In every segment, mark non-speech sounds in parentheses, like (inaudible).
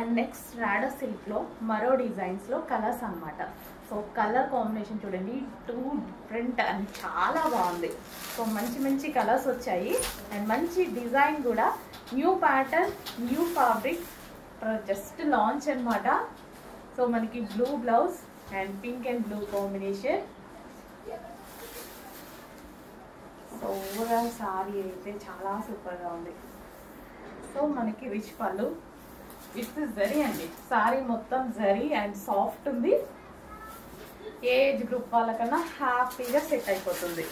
And next రాడో సిల్క్లో మరో డిజైన్స్లో కలర్స్ అనమాట సో కలర్ కాంబినేషన్ చూడండి టూ డిఫరెంట్ అండ్ చాలా బాగుంది. సో మంచి మంచి కలర్స్ వచ్చాయి. అండ్ మంచి డిజైన్ కూడా new pattern new fabric just launch అన్నమాట. సో మనకి blue blouse and pink and blue combination so overall sari అయితే చాలా సూపర్గా ఉంది. సో మనకి రిచ్ పళ్ళు విత్ జరీ అండి. సారీ మొత్తం జరీ అండ్ సాఫ్ట్ ఉంది. ఏజ్ గ్రూప్ వాళ్ళకన్నా హ్యాపీగా సెట్ అయిపోతుంది.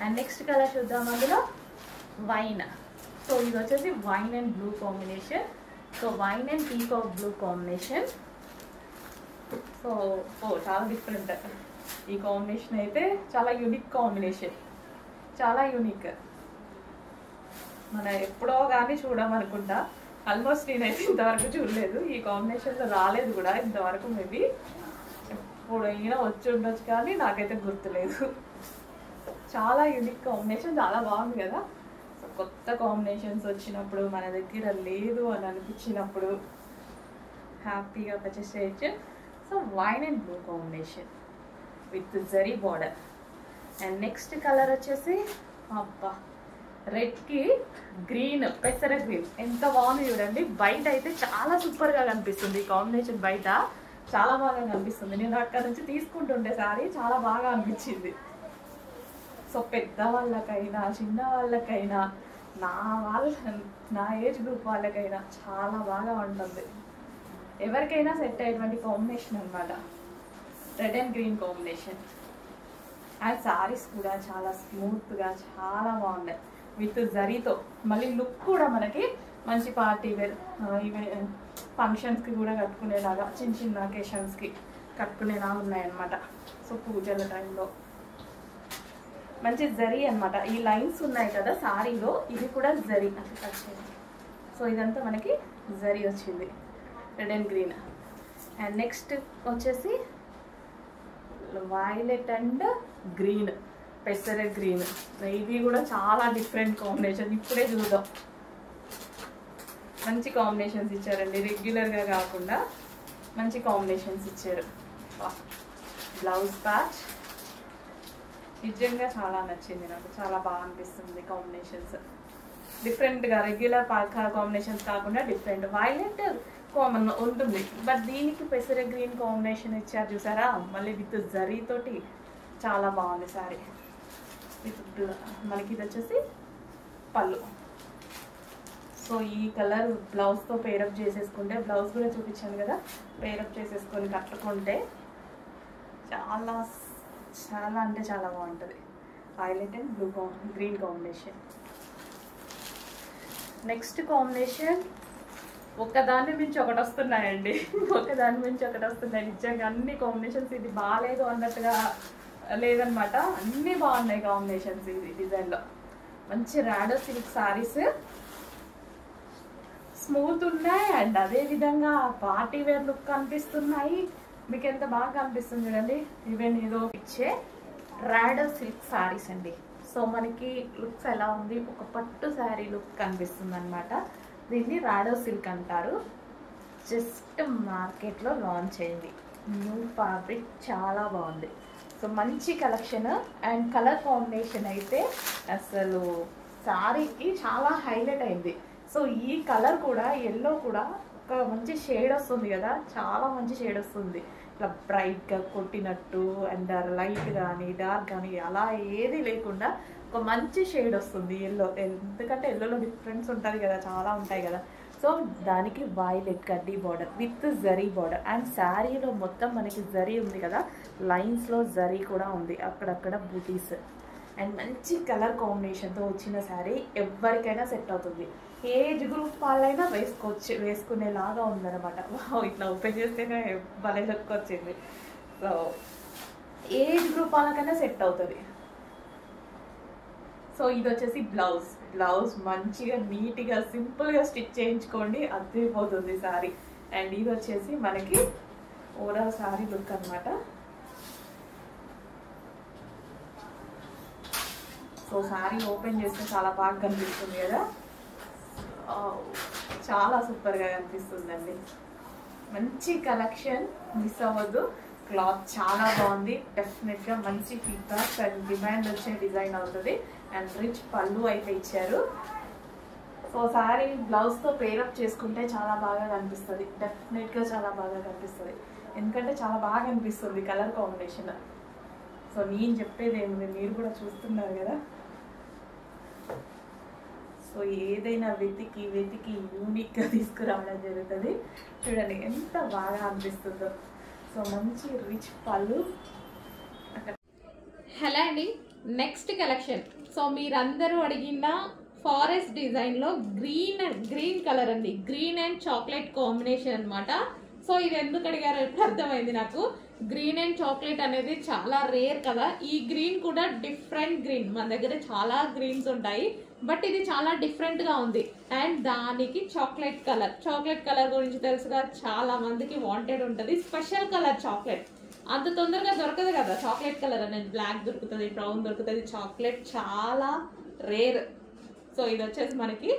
అండ్ నెక్స్ట్ కలర్ చూద్దాం అందులో. వైన్. సో ఇది వచ్చేసి wine and blue combination. So wine and peacock blue combination. So ఓ చాలా డిఫరెంట్. ఈ కాంబినేషన్ అయితే చాలా యూనిక్ కాంబినేషన్. చాలా యూనిక్. మన ఎప్పుడో కానీ చూడమనుకుంటా. ఆల్మోస్ట్ నేనైతే ఇంతవరకు చూడలేదు. ఈ కాంబినేషన్లో రాలేదు కూడా. ఇంతవరకు మేబీ ఎప్పుడైనా వచ్చి ఉండొచ్చు కానీ నాకైతే గుర్తులేదు. చాలా యూనిక్ కాంబినేషన్ చాలా బాగుంది కదా. సో కొత్త కాంబినేషన్స్ వచ్చినప్పుడు మన దగ్గర లేదు అని అనిపించినప్పుడు హ్యాపీగా పర్చేస్ చేయొచ్చు so wine and blue combination with zari border and next colour వచ్చేసి అబ్బా రెడ్కి గ్రీన్ పెసర గ్రీన్ ఎంత బాగుంది చూడండి. బయట అయితే చాలా సూపర్గా కనిపిస్తుంది. కాంబినేషన్ బయట చాలా బాగా కనిపిస్తుంది. నేను అక్కడ నుంచి తీసుకుంటుండే సారీ చాలా బాగా అనిపించింది. సో పెద్ద వాళ్ళకైనా చిన్న వాళ్ళకైనా నా వాళ్ళ నా ఏజ్ గ్రూప్ వాళ్ళకైనా చాలా బాగా ఉంటుంది. ఎవరికైనా సెట్ అయ్యేటువంటి కాంబినేషన్ అన్నమాట. Red and green combination and saris కూడా చాలా స్మూత్గా చాలా బాగున్నాయి. విత్ జరీతో. మళ్ళీ లుక్ కూడా మనకి మంచి పార్టీ వేర్ ఈవెన్ ఫంక్షన్స్కి కూడా కట్టుకునేలాగా చిన్న చిన్న అకేషన్స్కి కట్టుకునేలా ఉన్నాయన్నమాట. సో పూజల టైంలో. మంచి జరీ అన్నమాట. ఈ లైన్స్ ఉన్నాయి కదా సారీలో ఇది కూడా జరీ. అంటే సో ఇదంతా మనకి జరీ వచ్చింది. Red and green and next వచ్చేసి వైలెట్ అండ్ గ్రీన్ పెసర గ్రీన్. ఇవి కూడా చాలా డిఫరెంట్ కాంబినేషన్ ఇప్పుడే చూద్దాం. మంచి కాంబినేషన్స్ ఇచ్చారండి. రెగ్యులర్గా కాకుండా మంచి కాంబినేషన్స్ ఇచ్చారు. బ్లౌజ్ ప్యాచ్ నిజంగా చాలా నచ్చింది నాకు. చాలా బాగా అనిపిస్తుంది కాంబినేషన్స్ డిఫరెంట్గా రెగ్యులర్ కాంబినేషన్స్ కాకుండా డిఫరెంట్ వైలెట్ కామన్ ఉంటుంది. బట్ దీనికి పెసర గ్రీన్ కాంబినేషన్ ఇచ్చారు చూసారా? మళ్ళీ విత్ జరీతోటి చాలా బాగుంది సారీ విత్ మనకి ఇది వచ్చేసి పళ్ళు. సో ఈ కలర్ బ్లౌజ్తో పేరప్ చేసేసుకుంటే బ్లౌజ్ కూడా చూపించాను కదా పేరప్ చేసేసుకొని కట్టుకుంటే చాలా చాలా అంటే చాలా బాగుంటుంది. Violet and blue green combination next combination ఒకదాని మించి ఒకటి వస్తున్నాయండి. (laughs) ఒకదాని మించి ఒకటి వస్తున్నాయి. నిజంగా అన్ని కాంబినేషన్స్ ఇది బాగాలేదు అన్నట్టుగా లేదనమాట. అన్నీ బాగున్నాయి కాంబినేషన్స్ ఇది డిజైన్లో మంచి రాడో సిల్క్ సారీస్ స్మూత్ ఉన్నాయి అండ్ అదే విధంగా పార్టీ వేర్ లుక్ కనిపిస్తున్నాయి. మీకు ఎంత బాగా కనిపిస్తుంది చూడండి. ఈవెన్ ఏదో ఇచ్చే ర్యాడో సిల్క్ సారీస్ అండి. సో మనకి లుక్స్ ఎలా ఉంది? ఒక పట్టు శారీ లుక్ కనిపిస్తుంది అనమాట దీన్ని రాడో సిల్క్ అంటారు. జస్ట్ మార్కెట్లో లాంచ్ అయింది. న్యూ ఫ్యాబ్రిక్ చాలా బాగుంది. సో మంచి కలెక్షన్ అండ్ కలర్ కాంబినేషన్ అయితే అసలు శారీకి చాలా హైలైట్ అయింది. సో ఈ కలర్ కూడా ఎల్లో కూడా ఒక మంచి షేడ్ వస్తుంది కదా చాలా మంచి షేడ్ వస్తుంది. ఇట్లా బ్రైట్గా కొట్టినట్టు అండ్ లైట్ కానీ డార్క్ కానీ అలా ఏది లేకుండా ఒక మంచి షేడ్ వస్తుంది ఎల్లో ఎందుకంటే ఎల్లోలో డిఫరెన్స్ ఉంటుంది కదా చాలా ఉంటాయి కదా. సో దానికి వైలెట్ కడ్డీ border with zari border and శారీలో మొత్తం మనకి జరీ ఉంది కదా లైన్స్లో జరీ కూడా ఉంది అక్కడక్కడ బూటీస్. అండ్ మంచి కలర్ కాంబినేషన్తో వచ్చిన శారీ ఎవరికైనా సెట్ అవుతుంది. ఏజ్ గ్రూప్ వాళ్ళైనా వేసుకోవచ్చు వేసుకునేలాగా ఉందన్నమాట. ఇట్లా ఓపెన్ చేస్తేనే భలే లుక్ వచ్చింది. సో ఏజ్ గ్రూప్ వాళ్ళకైనా సెట్ అవుతుంది. సో ఇది వచ్చేసి బ్లౌజ్. బ్లౌజ్ మంచిగా నీట్గా సింపుల్గా స్టిచ్ చేయించుకోండి అదిరిపోతుంది సారీ. అండ్ ఇది వచ్చేసి మనకి ఓవరాల్ సారీ లుక్ అన్నమాట. సో సారీ ఓపెన్ చేస్తే చాలా బాగా కనిపిస్తుంది కదా. చాలా సూపర్గా కనిపిస్తుందండి. మంచి కలెక్షన్ మిస్ అవ్వద్దు. క్లాత్ చాలా బాగుంది. డెఫినెట్గా మంచి ఫీడ్బ్యాక్ అండ్ డిమాండ్ వచ్చే డిజైన్ అవుతుంది. అండ్ రిచ్ పళ్ళు అయితే ఇచ్చారు. సో సారీ బ్లౌజ్తో పేరప్ చేసుకుంటే చాలా బాగా కనిపిస్తుంది. డెఫినెట్గా చాలా బాగా కనిపిస్తుంది. ఎందుకంటే చాలా బాగా కనిపిస్తుంది కలర్ కాంబినేషన్ సో నేను చెప్పేది ఏముంది? మీరు కూడా చూస్తున్నారు కదా? సో ఏదైనా వెతికి వెతికి యూనిక్గా తీసుకురావడం జరుగుతుంది. చూడండి ఎంత బాగా అనిపిస్తుందో. సో మంచి రిచ్ పళ్ళు. అక్కడ హలో అండి నెక్స్ట్ కలెక్షన్ సో మీరందరూ అడిగిన ఫారెస్ట్ డిజైన్లో గ్రీన్ అండ్ గ్రీన్ కలర్ అండి. గ్రీన్ అండ్ చాక్లెట్ కాంబినేషన్ అన్నమాట. సో ఇది ఎందుకు అడిగారో అర్థమైంది నాకు. గ్రీన్ అండ్ చాక్లెట్ అనేది చాలా రేర్ కదా. ఈ గ్రీన్ కూడా డిఫరెంట్ గ్రీన్ మన దగ్గర చాలా గ్రీన్స్ ఉంటాయి. బట్ ఇది చాలా డిఫరెంట్గా ఉంది. అండ్ దానికి చాక్లెట్ కలర్ చాక్లెట్ కలర్ గురించి తెలుసుగా చాలా మందికి వాంటెడ్ ఉంటుంది. స్పెషల్ కలర్ చాక్లెట్ అంత తొందరగా దొరకదు కదా చాక్లెట్ కలర్ అనేది. బ్లాక్ దొరుకుతుంది బ్రౌన్ దొరుకుతుంది. చాక్లెట్ చాలా రేర్. సో ఇది వచ్చేసి మనకి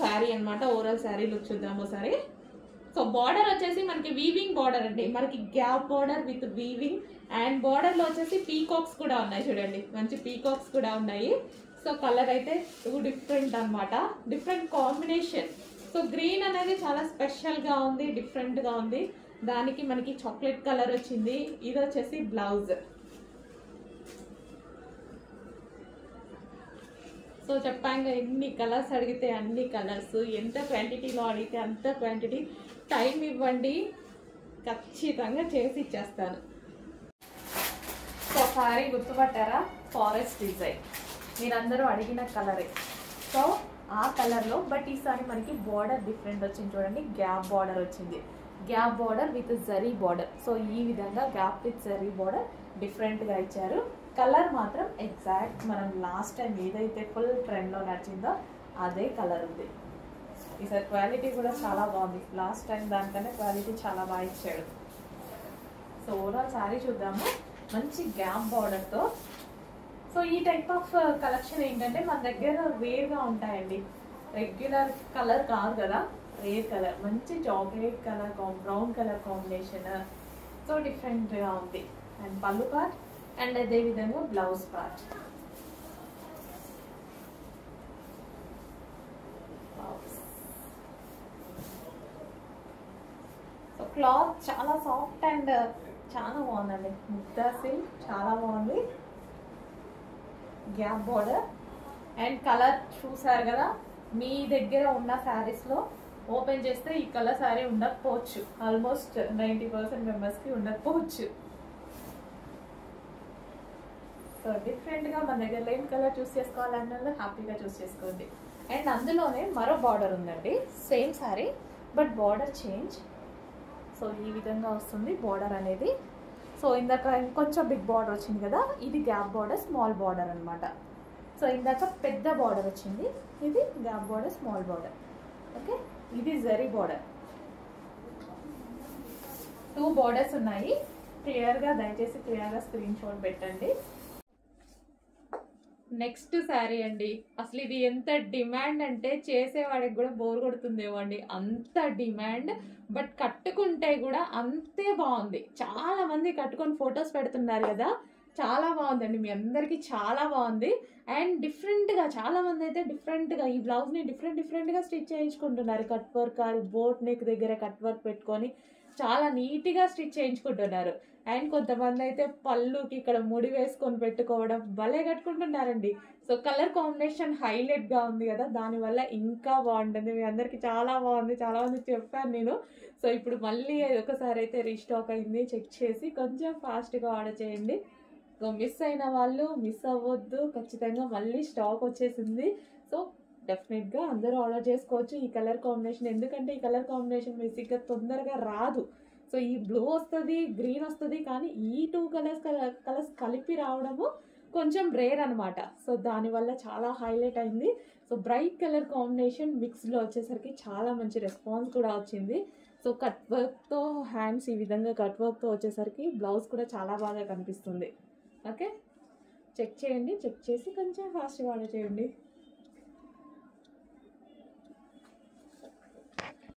శారీ అన్నమాట. ఓవరాల్ శారీ లుక్ చూద్దాం ఒకసారి. సో బార్డర్ వచ్చేసి మనకి వీవింగ్ బార్డర్ అండి. మనకి gap border with weaving and బార్డర్లో వచ్చేసి పీకాక్స్ కూడా ఉన్నాయి చూడండి. మంచి పీకాక్స్ కూడా ఉన్నాయి. సో కలర్ అయితే టూ డిఫరెంట్ అనమాట డిఫరెంట్ కాంబినేషన్. సో గ్రీన్ అనేది చాలా స్పెషల్గా ఉంది డిఫరెంట్గా ఉంది. దానికి మనకి చాక్లెట్ కలర్ వచ్చింది. ఇది వచ్చేసి బ్లౌజ్. సో చెప్పాక ఎన్ని కలర్స్ అడిగితే అన్ని కలర్స్. ఎంత క్వాంటిటీలో అడిగితే అంత క్వాంటిటీ. టైం ఇవ్వండి. ఖచ్చితంగా చేసి ఇచ్చేస్తాను. సో సారీ గుర్తుపట్టారా? ఫారెస్ట్ డిజైన్ మీరందరూ అడిగిన కలరే. సో ఆ కలర్లో బట్ ఈసారి మనకి బార్డర్ డిఫరెంట్ వచ్చింది చూడండి. గ్యాప్ బార్డర్ వచ్చింది. Gap border with zari border. So ఈ విధంగా గ్యాప్ విత్ జరీ బార్డర్ డిఫరెంట్గా ఇచ్చారు. కలర్ మాత్రం ఎగ్జాక్ట్ మనం లాస్ట్ టైం ఏదైతే ఫుల్ ట్రెండ్లో నడిచిందో అదే కలర్ ఉంది. ఈసారి క్వాలిటీ కూడా చాలా బాగుంది. లాస్ట్ టైం దానికన్నా క్వాలిటీ చాలా బాగా ఇచ్చాడు. సో ఓవరాల్ సారీ చూద్దాము. మంచి గ్యాప్ బార్డర్తో. సో ఈ టైప్ ఆఫ్ కలెక్షన్ ఏంటంటే మన దగ్గర వేర్గా ఉంటాయండి. రెగ్యులర్ కలర్ కాదు కదా. రేర్ కలర్ మంచి chocolate colour brown colour combination so డిఫరెంట్గా ఉంది. అండ్ పళ్ళు పార్ట్ అండ్ అదే విధంగా బ్లౌజ్ పార్ట్ సో క్లాత్ చాలా సాఫ్ట్ అండ్ uh, చాలా బాగుందండి. ముద్దా సిల్క్ చాలా బాగుంది. గ్యాప్ బార్డర్ అండ్ కలర్ చూసారు కదా మీ దగ్గర ఉన్న శారీస్లో ఓపెన్ చేస్తే ఈ కలర్ శారీ ఉండకపోవచ్చు. ఆల్మోస్ట్ నైంటీ పర్సెంట్ మెంబర్స్కి ఉండకపోవచ్చు. సో డిఫరెంట్గా మన దగ్గర లేని కలర్ చూస్ చేసుకోవాలన్న హ్యాపీగా చూస్ చేసుకోండి. అండ్ అందులోనే మరో బార్డర్ ఉందండి. Same sari but border change so ఈ విధంగా వస్తుంది బార్డర్ అనేది. సో ఇందాక ఇంకొంచెం బిగ్ బార్డర్ వచ్చింది కదా ఇది గ్యాప్ బార్డర్ స్మాల్ బార్డర్ అనమాట సో ఇందాక పెద్ద బార్డర్ వచ్చింది ఇది gap border small border okay? ఇది జరీ బార్డర్ టూ బార్డర్స్ ఉన్నాయి. క్లియర్గా దయచేసి క్లియర్గా స్క్రీన్ షాట్ పెట్టండి. నెక్స్ట్ శారీ అండి. అసలు ఇది ఎంత డిమాండ్ అంటే చేసేవాడికి కూడా బోర్ కొడుతుందేమో అండి. అంత డిమాండ్ బట్ కట్టుకుంటే కూడా అంతే బాగుంది. చాలా మంది కట్టుకొని ఫొటోస్ పెడుతున్నారు కదా. చాలా బాగుందండి. మీ అందరికీ చాలా బాగుంది. అండ్ డిఫరెంట్గా చాలామంది అయితే డిఫరెంట్గా ఈ బ్లౌజ్ని డిఫరెంట్ డిఫరెంట్గా స్టిచ్ చేయించుకుంటున్నారు. కట్ వర్క్ బోట్ నెక్ దగ్గర కట్ వర్క్ పెట్టుకొని చాలా నీట్గా స్టిచ్ చేయించుకుంటున్నారు. అండ్ కొంతమంది అయితే పళ్ళుకి ఇక్కడ ముడి వేసుకొని పెట్టుకోవడం భలే కట్టుకుంటున్నారండి. సో కలర్ కాంబినేషన్ హైలైట్గా ఉంది కదా. దానివల్ల ఇంకా బాగుంటుంది. మీ అందరికీ చాలా బాగుంది. చాలామంది చెప్పాను నేను. సో ఇప్పుడు మళ్ళీ ఒకసారి అయితే రీస్టాక్ అయింది. చెక్ చేసి కొంచెం ఫాస్ట్గా ఆర్డర్ చేయండి. సో మిస్ అయిన వాళ్ళు మిస్ అవ్వద్దు. ఖచ్చితంగా మళ్ళీ స్టాక్ వచ్చేసింది. సో డెఫినెట్గా అందరూ ఆర్డర్ చేసుకోవచ్చు. ఈ కలర్ కాంబినేషన్ ఎందుకంటే ఈ కలర్ కాంబినేషన్ బేసిక్గా తొందరగా రాదు. సో ఈ బ్లూ వస్తుంది గ్రీన్ వస్తుంది కానీ ఈ టూ కలర్స్ కలర్స్ కలిపి రావడము కొంచెం రేర్ అనమాట సో దానివల్ల చాలా హైలైట్ అయింది. సో బ్రైట్ కలర్ కాంబినేషన్ మిక్స్లో వచ్చేసరికి చాలా మంచి రెస్పాన్స్ కూడా వచ్చింది. సో కట్ వర్క్తో హ్యాండ్స్ ఈ విధంగా కట్ వర్క్తో వచ్చేసరికి బ్లౌజ్ కూడా చాలా బాగా కనిపిస్తుంది. ఓకే? చెక్ చేయండి చెక్ చేసి కొంచెం ఫాస్ట్గా ఆర్డర్ చేయండి.